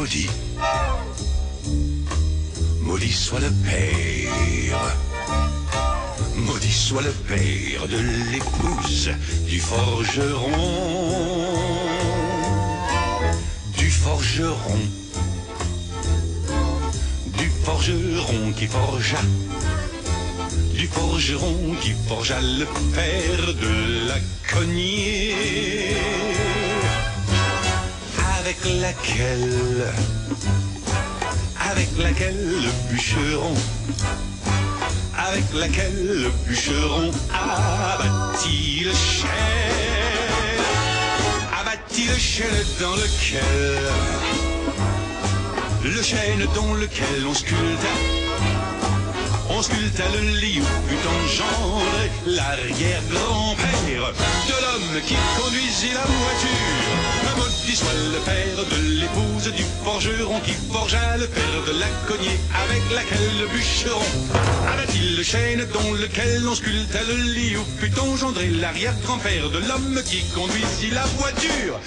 maudit. Maudit soit le père. Maudit soit le père de l'épouse du forgeron. Du forgeron. Du forgeron qui forgea. Du forgeron qui forgea le père de la cognée. Avec laquelle, avec laquelle le bûcheron avec laquelle le bûcheron abattit le chêne, abattit le chêne dans lequel, le chêne dans lequel on sculpta, on sculpta le lit où fut engendré l'arrière-grand-père de l'homme qui conduisit la voiture. Père de l'épouse du forgeron qui forgea le père de la cognée avec laquelle le bûcheron abattit le chêne dans lequel on sculpta le lit où fut engendré l'arrière-grand-père de l'homme qui conduisit la voiture